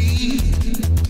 believe